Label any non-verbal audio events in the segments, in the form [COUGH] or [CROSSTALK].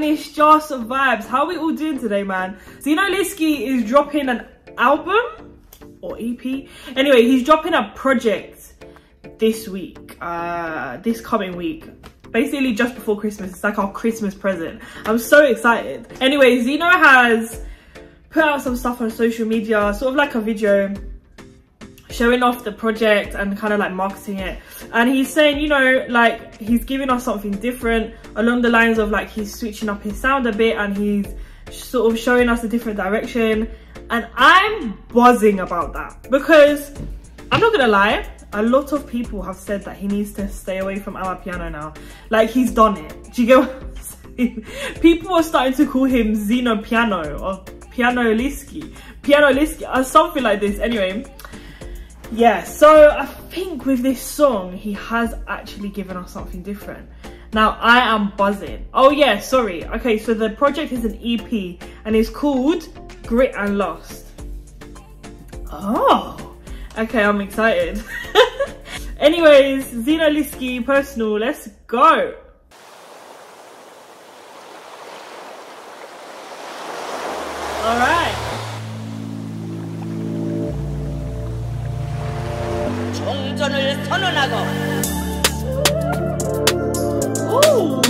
It's just vibes. How we all doing today, man? Zinoleesky is dropping an album or EP. Anyway, he's dropping a project this week, uh, this coming week. Basically just before Christmas. It's like our Christmas present. I'm so excited. Anyway, Zino has put out some stuff on social media, sort of like a video showing off the project and kind of like marketing it. And he's saying you know like he's giving us something different along the lines of like he's switching up his sound a bit and he's sort of showing us a different direction. And i'm buzzing about that because i'm not gonna lie a lot of people have said that he needs to stay away from amapiano now. Like he's done it. Do you get what i'm saying? [LAUGHS] People are starting to call him Zino Piano or Piano Liski Piano Liski or something like this. Anyway yeah so i think with this song he has actually given us something different. Now i am buzzing. Oh yeah sorry. Okay so the project is an ep and it's called grit and lust oh okay i'm excited. [LAUGHS] Anyways zinoleesky personal let's go. All right Ononago. Ooh.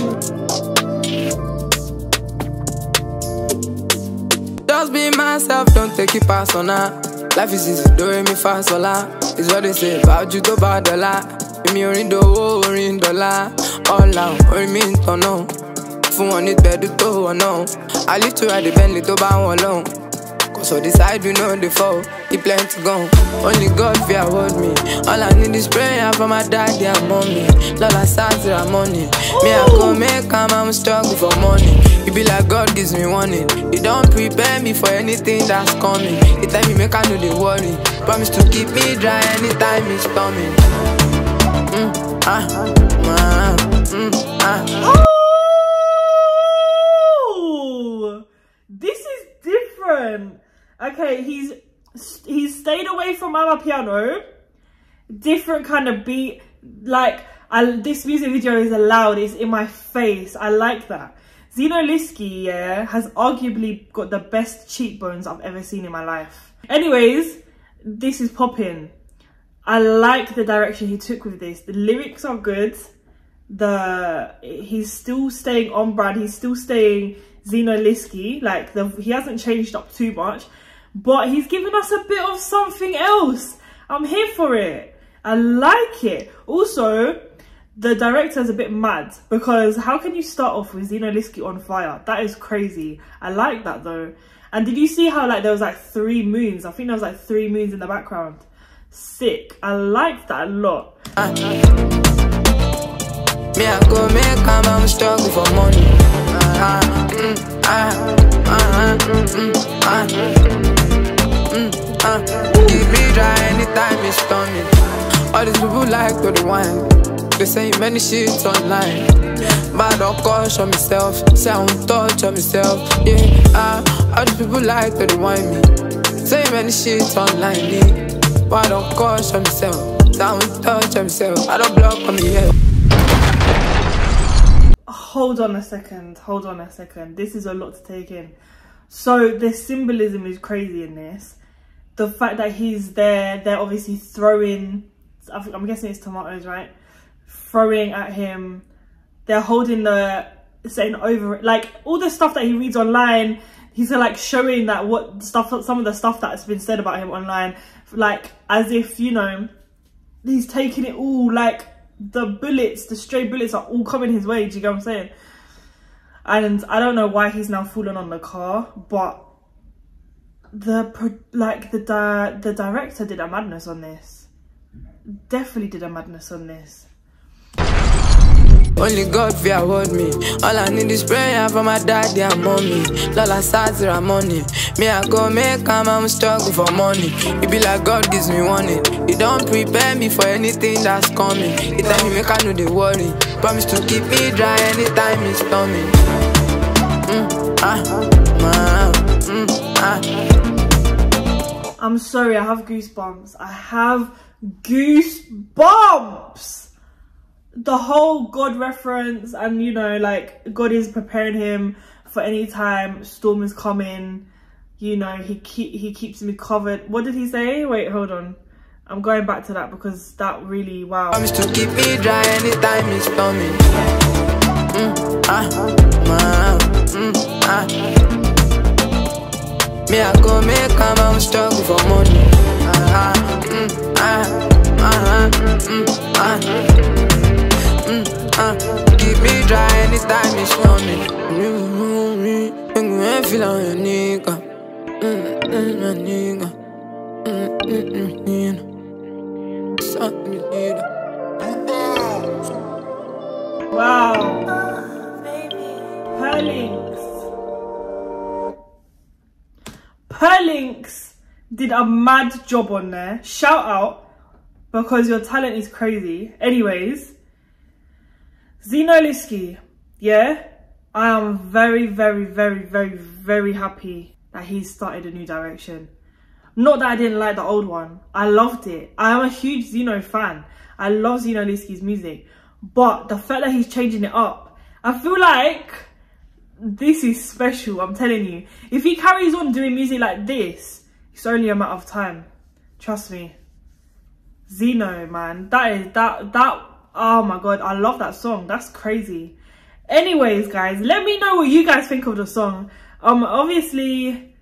Just be myself, don't take it personal. Life is easy, doing me fast, sola. It's what they say about you tó bá All Èmi orin dowó, orin dọ́là. Ọ̀la orin mi it, tọ̀nà. Fún wọn ní I live to ride the Bentley to buy wọn lọ́hùn. Cause all the side you know they fall. He plenty gone. Only God fear hold me. All I need is prayer for my daddy and mommy. Lola Sazira money. Me I go make am, I'm struggle for money. It be like God gives me warning. He don't prepare me for anything that's coming. He tell me make I know the worry. Promise to keep me dry anytime it's storming. Mm, ah, ah, mm, ah. This is different. Okay, he's he's stayed away from Amapiano. Different kind of beat. Like, I, this music video is loud. It's in my face. I like that. Zinoleesky, yeah, has arguably got the best cheekbones I've ever seen in my life. Anyways, this is popping. I like the direction he took with this. The lyrics are good. The he's still staying on brand. He's still staying Zinoleesky. Like the he hasn't changed up too much, but he's given us a bit of something else. I'm here for it. I like it. Also, the director's a bit mad because how can you start off with Zinoleesky on fire? That is crazy. I like that though. And did you see how like there was like three moons? I think there was like three moons in the background. Sick. I like that a lot. I mm, ah. Keep me dry anytime it's storming. All these people like to the wine. They say many shit online. But I don't caution myself. Say I won't touch on myself. Yeah, ah, all these people like to the wine me. Say many shit online. Yeah. But I don't caution myself. Say I won't touch on myself. I don't block on me head. hold on a second hold on a second this is a lot to take in so the symbolism is crazy in this the fact that he's there they're obviously throwing i'm guessing it's tomatoes right throwing at him they're holding the saying over like all the stuff that he reads online he's like showing that what stuff some of the stuff that's been said about him online like as if you know he's taking it all like the bullets, the stray bullets are all coming his way. Do you get what I'm saying? And I don't know why he's now fallen on the car, but the pro like the di the director did a madness on this. Definitely did a madness on this. Only God fear hold me. All I need is prayer for my daddy and mommy. Lola Sazira money. Me I go make am, I'm struggle for money. It be like God gives me warning. He don't prepare me for anything that's coming. He tell me make I know the worry. Promise to keep me dry anytime it's storming. I'm sorry, I have goosebumps. I have goosebumps. the whole God reference and you know like God is preparing him for any time storm is coming. You know he keep he keeps me covered. What did he say? Wait, hold on. I'm going back to that because that really wow. Me I go make a man struggle for money. Ah, mm, ah, ah, mm, ah, mm, ah. Keep me dry anytime it's storming. Mm. Make me feel like a nigga. Mm, mm, a nigga. Mm, mm, mm, mm. Something you need. Wow. Perlinks. Perlinks did a mad job on there. Shout out because your talent is crazy. Anyways, Zinoleesky, yeah, I am very, very, very, very, very happy that he's started a new direction. Not that I didn't like the old one. I loved it. I am a huge Zeno fan. I love Zinoleesky's music. But the fact that he's changing it up, I feel like this is special, I'm telling you. If he carries on doing music like this, it's only a matter of time. Trust me. Zeno, man. That is, that, that, oh my god, I love that song. That's crazy. Anyways, guys, let me know what you guys think of the song. Um, obviously,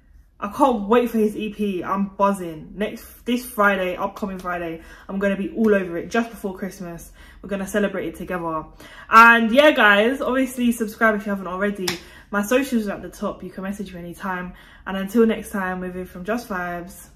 I can't wait for his EP. I'm buzzing. Next this Friday, upcoming Friday, I'm gonna be all over it just before Christmas. We're gonna celebrate it together. And yeah, guys, obviously subscribe if you haven't already. My socials are at the top. You can message me anytime. And until next time, moving from Just Vibes.